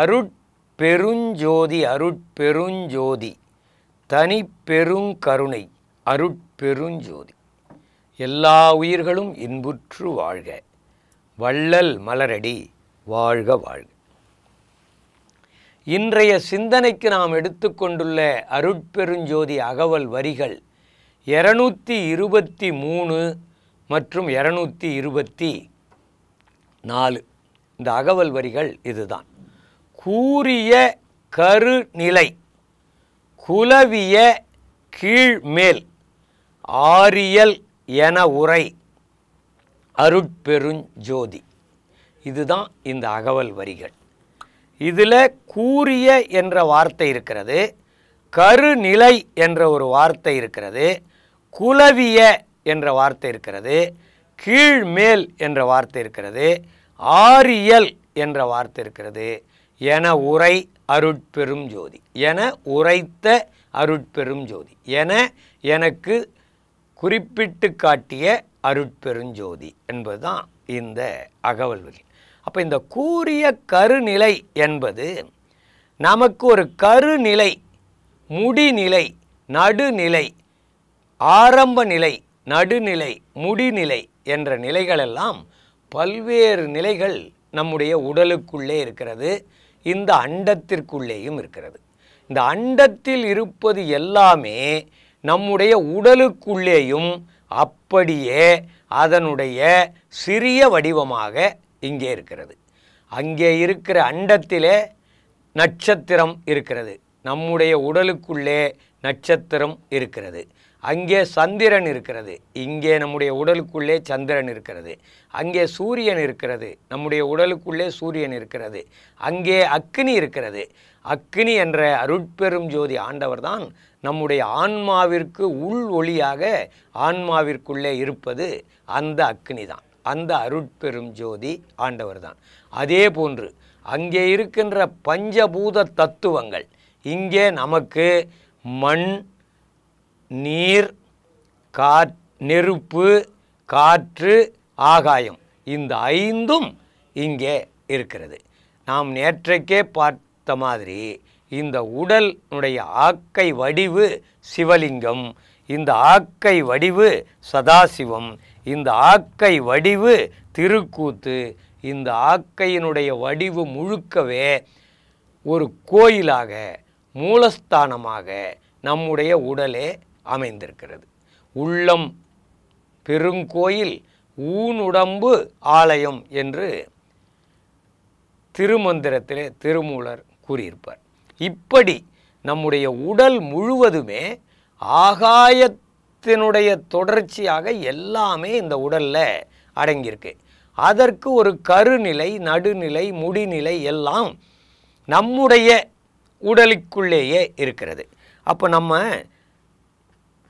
அருட்பெருஞ்சோதி அருட்பெருஞ்சோதி. தனி பெருங்கருணை அருட்பெருஞ்சோதி. எல்லா உயிர்களும் இன்புற்று வாழ்க. வள்ளல் மலரடி வாழ்க வாழ்க. இன்றைய சிந்தனைக்கு நாம் எடுத்துக்கொண்டுள்ள அருட்பெருஞ்சோதி அகவல் வரிகள் இரநூத்தி இருபத்தி மூணு மற்றும் இரநூத்தி இருபத்தி நாலு. இந்த அகவல் வரிகள் இதுதான். கூறிய கருநிலை குலவிய கீழ்மேல் ஆரியல் என உரை அருட்பெருஞ்சோதி இதுதான் இந்த அகவல் வரிகள். இதில் கூறிய என்ற வார்த்தை இருக்கிறது கருநிலை என்ற ஒரு வார்த்தை இருக்கிறது குலவிய என்ற வார்த்தை இருக்கிறது கீழ்மேல் என்ற வார்த்தை இருக்கிறது ஆரியல் என்ற வார்த்தை இருக்கிறது என உரை அருட்பெரும் ஜோதி. என உரைத்த அருட்பெரும் ஜோதி. என எனக்கு குறிப்பிட்டு காட்டிய அருட்பெருஞ்சோதி என்பதுதான் இந்த அகவல் வரி அப்போ இந்த கூறிய கருநிலை என்பது நமக்கு ஒரு கருநிலை முடிநிலை நடுநிலை ஆரம்ப நிலை நடுநிலை முடிநிலை என்ற நிலைகளெல்லாம் பல்வேறு நிலைகள் நம்முடைய உடலுக்குள்ளே இருக்கிறது. இந்த அண்டத்திற்குள்ளேயும் இருக்கிறது. இந்த அண்டத்தில் இருப்பது எல்லாமே நம்முடைய உடலுக்குள்ளேயும் அப்படியே அதனுடைய சிறிய வடிவமாக இங்கே இருக்கிறது. அங்கே இருக்கிற அண்டத்திலே நட்சத்திரம் இருக்கிறது. நம்முடைய உடலுக்குள்ளே நட்சத்திரம் இருக்கிறது. அங்கே சந்திரன் இருக்கிறது. இங்கே நம்முடைய உடலுக்குள்ளே சந்திரன் இருக்கிறது. அங்கே சூரியன் இருக்கிறது. நம்முடைய உடலுக்குள்ளே சூரியன் இருக்கிறது. அங்கே அக்னி இருக்கிறது. அக்னி என்ற அருட்பெரும் ஜோதி ஆண்டவர் தான் நம்முடைய ஆன்மாவிற்கு உள் ஒளியாக ஆன்மாவிற்குள்ளே இருப்பது அந்த அக்னி தான் அந்த அருட்பெரும் ஜோதி ஆண்டவர் தான் அதே போன்று அங்கே இருக்கின்ற பஞ்சபூத தத்துவங்கள். இங்கே நமக்கு மண் நீர் கா நெருப்பு காற்று ஆகாயம். இந்த ஐந்தும் இங்கே இருக்கிறது. நாம் நேற்றைக்கே பார்த்த மாதிரி இந்த உடலுடைய ஆக்கை வடிவு சிவலிங்கம் இந்த ஆக்கை வடிவு சதாசிவம் இந்த ஆக்கை வடிவு திருக்கூத்து இந்த ஆக்கையினுடைய வடிவு முழுக்கவே ஒரு கோயிலாக மூலஸ்தானமாக நம்முடைய உடலே அமைந்திருக்கிறது. உள்ளம் பெருங்கோயில் ஊனுடம்பு ஆலயம் என்று திருமந்திரத்திலே திருமூலர் கூறியிருப்பார். இப்படி நம்முடைய உடல் முழுவதுமே ஆகாயத்தினுடைய தொடர்ச்சியாக எல்லாமே இந்த உடலில் அடங்கியிருக்கு. அதற்கு ஒரு கருநிலை நடுநிலை முடிநிலை எல்லாம் நம்முடைய உடலுக்குள்ளேயே இருக்கிறது. அப்போ நம்ம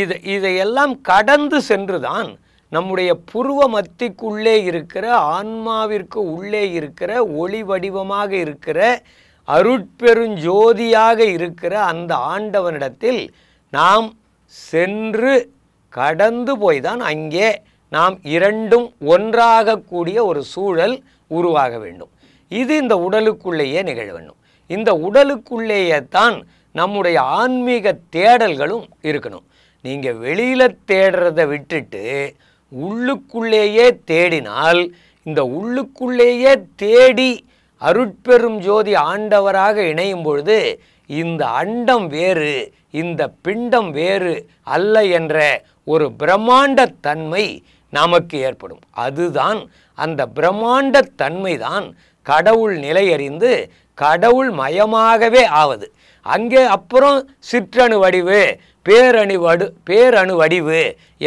இது இதையெல்லாம் கடந்து சென்று தான் நம்முடைய புருவ மத்திக்குள்ளே இருக்கிற ஆன்மாவிற்கு உள்ளே இருக்கிற ஒளி வடிவமாக இருக்கிற அருட்பெருஞ்சோதியாக இருக்கிற அந்த ஆண்டவனிடத்தில் நாம் சென்று கடந்து போய் தான் அங்கே நாம் இரண்டும் ஒன்றாக கூடிய ஒரு சூழல் உருவாக வேண்டும். இது இந்த உடலுக்குள்ளேயே நிகழ வேண்டும். இந்த உடலுக்குள்ளேயே தான் நம்முடைய ஆன்மீக தேடல்களும் இருக்கணும். நீங்கள் வெளியில் தேடுறதை விட்டுட்டு உள்ளுக்குள்ளேயே தேடினால் இந்த உள்ளுக்குள்ளேயே தேடி அருட்பெரும் ஜோதி ஆண்டவராக இணையும் பொழுது இந்த அண்டம் வேறு இந்த பிண்டம் வேறு அல்ல என்ற ஒரு பிரம்மாண்ட தன்மை நமக்கு ஏற்படும். அதுதான் அந்த பிரம்மாண்ட தன்மை தான் கடவுள் நிலை அறிந்து கடவுள் மயமாகவே ஆவது. அங்கே அப்புறம் சிற்றணு வடிவு பேரணு வடு பேரணு வடிவு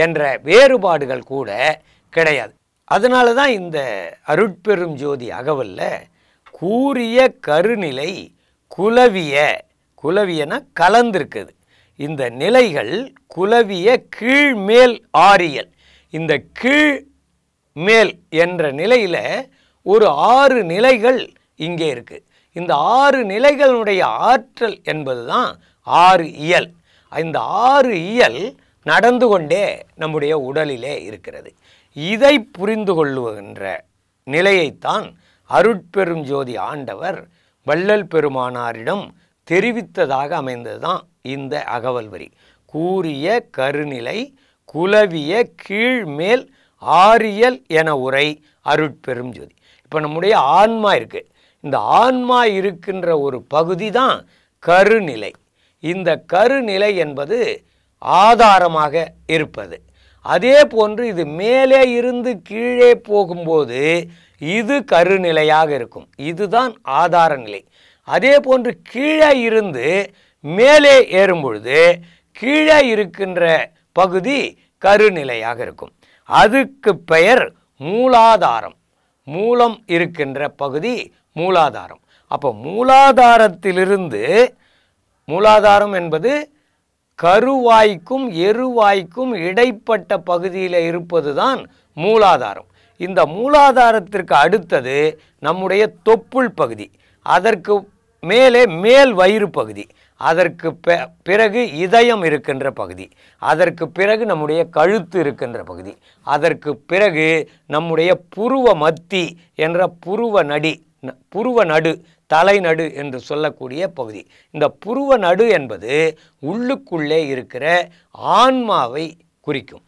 என்ற வேறுபாடுகள் கூட கிடையாது. அதனால தான் இந்த அருட்பெரும் ஜோதி அகவல்ல கூறிய கருநிலை குலவிய குலவியன கலந்திருக்குது. இந்த நிலைகள் குலவிய கீழ்மேல் ஆரியல். இந்த கீழ் மேல் என்ற நிலையில் ஒரு ஆறு நிலைகள் இங்கே இருக்குது இந்த ஆறு நிலைகளுடைய ஆற்றல் என்பது தான் ஆறு இயல். இந்த ஆறு இயல் நடந்து கொண்டே நம்முடைய உடலிலே இருக்கிறது. இதை புரிந்து கொள்ளுகின்ற நிலையைத்தான் அருட்பெரும் ஜோதி ஆண்டவர் வள்ளல் பெருமானாரிடம் தெரிவித்ததாக அமைந்ததுதான் இந்த அகவல் வரி கூறிய கருநிலை குலவிய கீழ்மேல் ஆரியல் என உரை அருட்பெரும் ஜோதி. இப்போ நம்முடைய ஆன்மா இருக்குது இந்த ஆன்மா இருக்கின்ற ஒரு பகுதி தான் கருநிலை. இந்த கருநிலை என்பது ஆதாரமாக இருப்பது. அதே போன்று இது மேலே இருந்து கீழே போகும்போது இது கருநிலையாக இருக்கும். இதுதான் ஆதார நிலை. அதே போன்று கீழே இருந்து மேலே ஏறும் பொழுது கீழே இருக்கின்ற பகுதி கருநிலையாக இருக்கும். அதுக்கு பெயர் மூலாதாரம். மூலம் இருக்கின்ற பகுதி மூலாதாரம். அப்போ மூலாதாரத்திலிருந்து மூலாதாரம் என்பது கருவாய்க்கும் எருவாய்க்கும் இடைப்பட்ட பகுதியில் இருப்பதுதான் மூலாதாரம். இந்த மூலாதாரத்திற்கு அடுத்தது நம்முடைய தொப்புள் பகுதி. அதற்கு மேலே மேல் வயிறு பகுதி. அதற்கு பிறகு இதயம் இருக்கின்ற பகுதி. அதற்கு பிறகு நம்முடைய கழுத்து இருக்கின்ற பகுதி. அதற்கு பிறகு நம்முடைய புருவ மத்தி என்ற புருவ நடி புருவ நடு தலைநடு என்று சொல்லக்கூடிய பகுதி. இந்த புருவ நடு என்பது உள்ளுக்குள்ளே இருக்கிற ஆன்மாவை குறிக்கும்.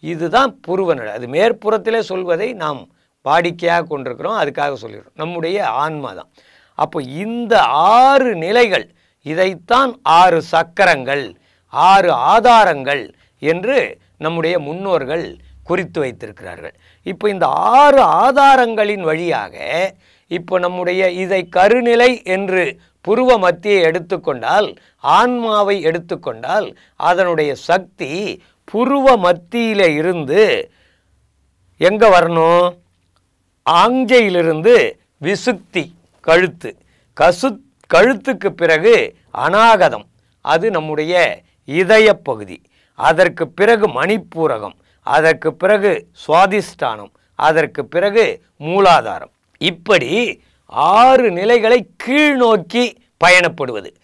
இதுதான் புருவ நடு. அது மேற்புறத்திலே சொல்வதை நாம் வாடிக்கையாக கொண்டிருக்கிறோம் அதுக்காக சொல்லிடுறோம். நம்முடைய ஆன்மா தான். அப்போ இந்த ஆறு நிலைகள் இதைத்தான் ஆறு சக்கரங்கள் ஆறு ஆதாரங்கள் என்று நம்முடைய முன்னோர்கள் குறித்து வைத்திருக்கிறார்கள். இப்போ இந்த ஆறு ஆதாரங்களின் வழியாக இப்போ நம்முடைய இதை கருநிலை என்று புருவ மத்தியை எடுத்துக்கொண்டால் ஆன்மாவை எடுத்துக்கொண்டால் அதனுடைய சக்தி புருவ மத்தியில இருந்து எங்கே வரணும்? ஆஞ்சையிலிருந்து விசுக்தி கழுத்து. கசு கழுத்துக்கு பிறகு அநாகதம். அது நம்முடைய இதய பகுதி. அதற்கு பிறகு மணிப்பூரகம். அதற்கு பிறகு சுவாதிஷ்டானம். அதற்கு பிறகு மூலாதாரம். இப்படி ஆறு நிலைகளை கீழ்நோக்கி பயணப்படுவது.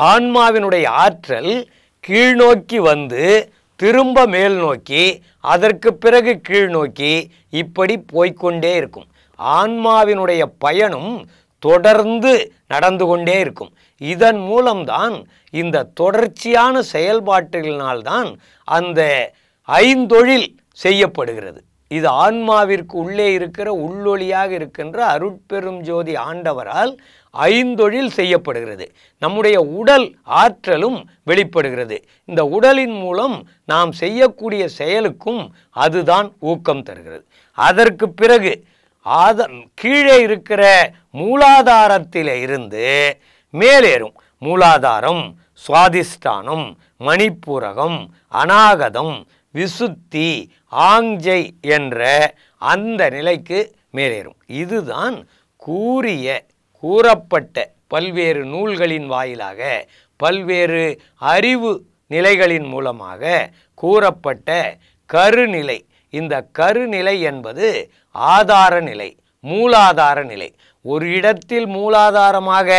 ஆன்மாவினுடைய ஆற்றல் கீழ்நோக்கி வந்து திரும்ப மேல் நோக்கி அதற்கு பிறகு கீழ்நோக்கி இப்படி போய்க்கொண்டே இருக்கும். ஆன்மாவினுடைய பயணம் தொடர்ந்து நடந்து கொண்டே இருக்கும். இதன் மூலம்தான் இந்த தொடர்ச்சியான செயல்பாட்டுகளினால்தான் அந்த ஐந்தொழில் செய்யப்படுகிறது. இது ஆன்மாவிற்கு உள்ளே இருக்கிற உள்ளொளியாக இருக்கின்ற அருட்பெரும் ஜோதி ஆண்டவரால் ஐந்தொழில் செய்யப்படுகிறது. நம்முடைய உடல் ஆற்றலும் வெளிப்படுகிறது. இந்த உடலின் மூலம் நாம் செய்யக்கூடிய செயலுக்கும் அதுதான் ஊக்கம் தருகிறது. அதற்கு பிறகு ஆத கீழே இருக்கிற மூலாதாரத்தில் இருந்து மேலேறும். மூலாதாரம் சுவாதிஷ்டானம் மணிப்பூரகம் அநாகதம் விசுத்தி ஆங்ஜை என்ற அந்த நிலைக்கு மேலேறும். இதுதான் கூறிய கூறப்பட்ட பல்வேறு நூல்களின் வாயிலாக பல்வேறு அறிவு நிலைகளின் மூலமாக கூறப்பட்ட கருநிலை. இந்த கருநிலை என்பது ஆதார நிலை மூலாதார நிலை. ஒரு இடத்தில் மூலாதாரமாக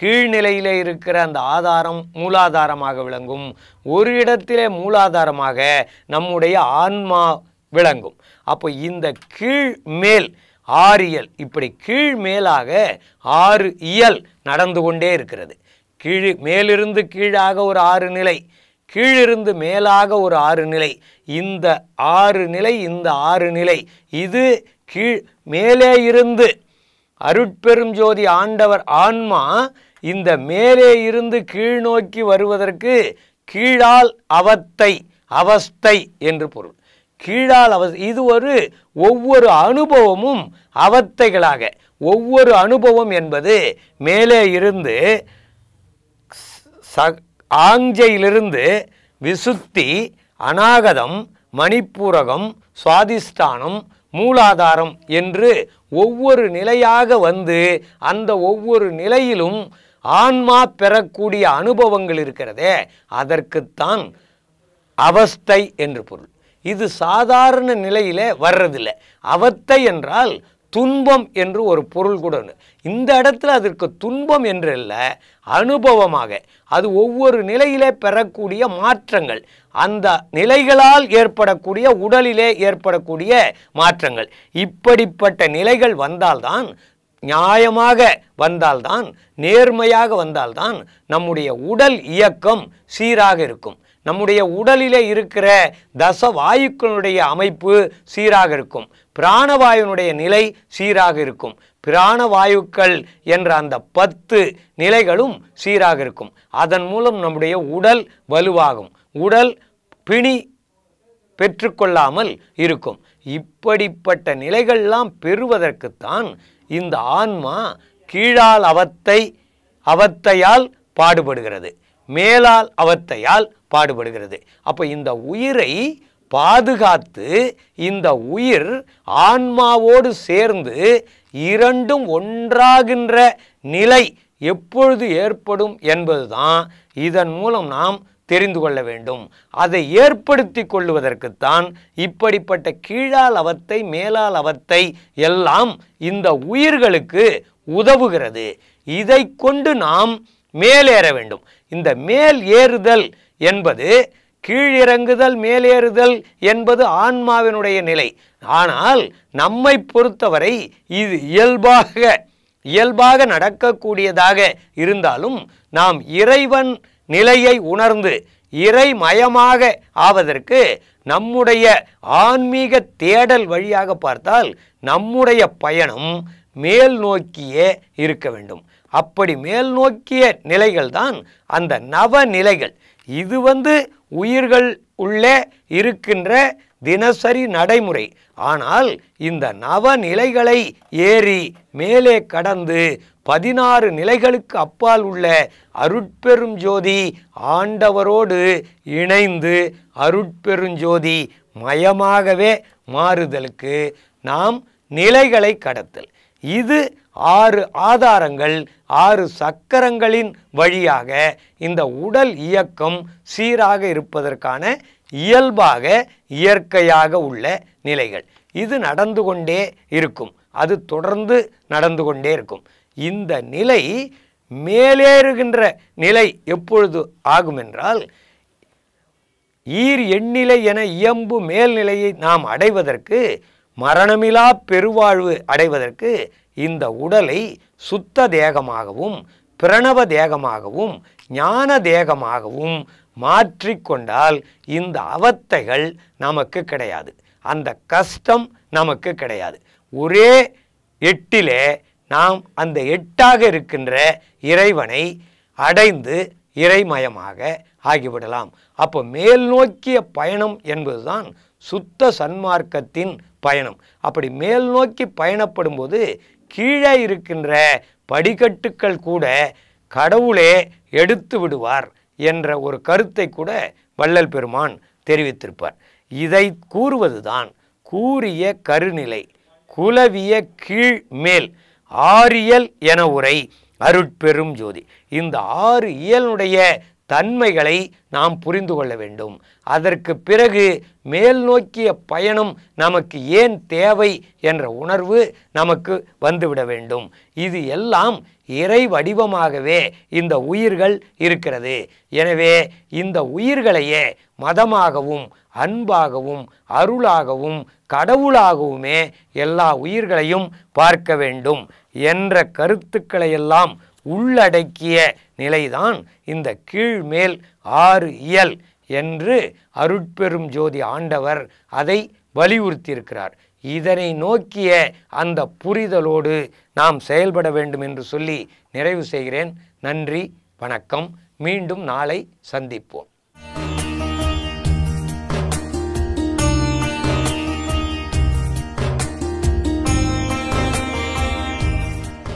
கீழ்நிலையில் இருக்கிற அந்த ஆதாரம் மூலாதாரமாக விளங்கும். ஒரு இடத்திலே மூலாதாரமாக நம்முடைய ஆன்மா விளங்கும். அப்போ இந்த கீழ் மேல் ஆறியல் இப்படி கீழ் மேலாக ஆறு இயல் நடந்து கொண்டே இருக்கிறது. கீழ் மேலிருந்து கீழாக ஒரு ஆறு நிலை கீழிருந்து மேலாக ஒரு ஆறு நிலை. இந்த ஆறு நிலை இந்த ஆறு நிலை இது கீழ் மேலே இருந்து அருட்பெரும் ஜோதி ஆண்டவர் ஆன்மா இந்த மேலே இருந்து கீழ் நோக்கி வருவதற்கு கீழால் அவத்தை அவஸ்தை என்று பொருள். கீழால் அவ இது ஒரு ஒவ்வொரு அனுபவமும் அவத்தைகளாக ஒவ்வொரு அனுபவம் என்பது மேலே இருந்து ச ஆஞ்சையிலிருந்து விசுத்தி அநாகதம் மணிப்பூரகம் சுவாதிஷ்டானம் மூலாதாரம் என்று ஒவ்வொரு நிலையாக வந்து அந்த ஒவ்வொரு நிலையிலும் ஆன்மா பெறக்கூடிய அனுபவங்கள் இருக்கிறதே அதற்குத்தான் அவஸ்தை என்று பொருள். இது சாதாரண நிலையில் வர்றதில்லை. அவத்தை என்றால் துன்பம் என்று ஒரு பொருள் கூட இந்த இடத்துல அதற்கு துன்பம் என்று இல்லை அனுபவமாக. அது ஒவ்வொரு நிலையிலே பெறக்கூடிய மாற்றங்கள். அந்த நிலைகளால் ஏற்படக்கூடிய உடலிலே ஏற்படக்கூடிய மாற்றங்கள். இப்படிப்பட்ட நிலைகள் வந்தால்தான் நியாயமாக வந்தால்தான் நேர்மையாக வந்தால்தான் நம்முடைய உடல் இயக்கம் சீராக இருக்கும். நம்முடைய உடலிலே இருக்கிற தச வாயுக்களுடைய அமைப்பு சீராக இருக்கும். பிராணவாயுனுடைய நிலை சீராக இருக்கும். பிராணவாயுக்கள் என்ற அந்த பத்து நிலைகளும் சீராக இருக்கும். அதன் மூலம் நம்முடைய உடல் வலுவாகும். உடல் பிணி பெற்றுக்கொள்ளாமல் இருக்கும். இப்படிப்பட்ட நிலைகள்லாம் பெறுவதற்குத்தான் இந்த ஆன்மா கீழால் அவத்தை அவத்தையால் பாடுபடுகிறது. மேலால் அவத்தையால் பாடுபடுகிறது. அப்போ இந்த உயிரை பாதுகாத்து இந்த உயிர் ஆன்மாவோடு சேர்ந்து இரண்டும் ஒன்றாகின்ற நிலை எப்பொழுது ஏற்படும் என்பதுதான் இதன் மூலம் நாம் தெரிந்து கொள்ள வேண்டும். அதை ஏற்படுத்தி கொள்வதற்குத்தான் இப்படிப்பட்ட கீழால் அவத்தை மேலால் அவத்தை எல்லாம் இந்த உயிர்களுக்கு உதவுகிறது. இதை கொண்டு நாம் மேலேற வேண்டும். இந்த மேல் ஏறுதல் என்பது கீழிறங்குதல் மேலேறுதல் என்பது ஆன்மாவினுடைய நிலை. ஆனால் நம்மை பொறுத்தவரை இது இயல்பாக இயல்பாக நடக்கக்கூடியதாக இருந்தாலும் நாம் இறைவன் நிலையை உணர்ந்து இறைமயமாக ஆவதற்கு நம்முடைய ஆன்மீக தேடல் வழியாக பார்த்தால் நம்முடைய பயணம் மேல் நோக்கியே இருக்க வேண்டும். அப்படி மேல் நோக்கிய நிலைகள் தான் அந்த நவ நிலைகள். இது வந்து உயிர்கள் உள்ளே இருக்கின்ற தினசரி நடைமுறை. ஆனால் இந்த நவ நிலைகளை ஏறி மேலே கடந்து பதினாறு நிலைகளுக்கு அப்பால் உள்ள அருட்பெரும் ஜோதி ஆண்டவரோடு இணைந்து அருட்பெருஞ்சோதி மயமாகவே மாறுதலுக்கு நாம் நிலைகளை கடத்தல். இது ஆறு ஆதாரங்கள் ஆறு சக்கரங்களின் வழியாக இந்த உடல் இயக்கம் சீராக இருப்பதற்கான இயல்பாக இயற்கையாக உள்ள நிலைகள். இது நடந்து கொண்டே இருக்கும். அது தொடர்ந்து நடந்து கொண்டே இருக்கும். இந்த நிலை மேலேறுகின்ற நிலை எப்பொழுது ஆகும் என்றால் ஈர் எண்ணிலை என இயம்பு மேல்நிலையை நாம் அடைவதற்கு மரணமிலா பெருவாழ்வு அடைவதற்கு இந்த உடலை சுத்த தேகமாகவும் பிரணவ தேகமாகவும் ஞான தேகமாகவும் மாற்றிக்கொண்டால் இந்த அவத்தைகள் நமக்கு கிடையாது. அந்த கஷ்டம் நமக்கு கிடையாது. ஒரே எட்டிலே நாம் அந்த எட்டாக இருக்கின்ற இறைவனை அடைந்து இறைமயமாக ஆகிவிடலாம். அப்போ மேல் நோக்கிய பயணம் என்பதுதான் சுத்த சன்மார்க்கத்தின் பயணம். அப்படி மேல் நோக்கி பயணப்படும்போது கீழே இருக்கின்ற படிக்கட்டுக்கள் கூட கடவுளே எடுத்து விடுவார் என்ற ஒரு கருத்தை கூட வள்ளல் பெருமான் தெரிவித்திருப்பார். இதை கூறுவதுதான் கூறிய கருநிலை குலவிய கீழ் மேல் ஆரியல் என உரை அருட்பெரும் ஜோதி. இந்த ஆறு இயலுடைய தன்மைகளை நாம் புரிந்து கொள்ள வேண்டும். அதற்கு பிறகு மேல் நோக்கிய பயணம் நமக்கு ஏன் தேவை என்ற உணர்வு நமக்கு வந்துவிட வேண்டும். இது எல்லாம் இறை வடிவமாகவே இந்த உயிர்கள் இருக்கிறது. எனவே இந்த உயிர்களையே மதமாகவும் அன்பாகவும் அருளாகவும் கடவுளாகவுமே எல்லா உயிர்களையும் பார்க்க வேண்டும் என்ற கருத்துக்களையெல்லாம் உள்ளடக்கிய நிலைதான் இந்த கீழ்மேல் ஆறு இயல் என்று அருட்பெரும் ஜோதி ஆண்டவர் அதை வலியுறுத்தியிருக்கிறார். இதனை நோக்கிய அந்த புரிதலோடு நாம் செயல்பட வேண்டும் என்று சொல்லி நிறைவு செய்கிறேன். நன்றி வணக்கம். மீண்டும் நாளை சந்திப்போம்.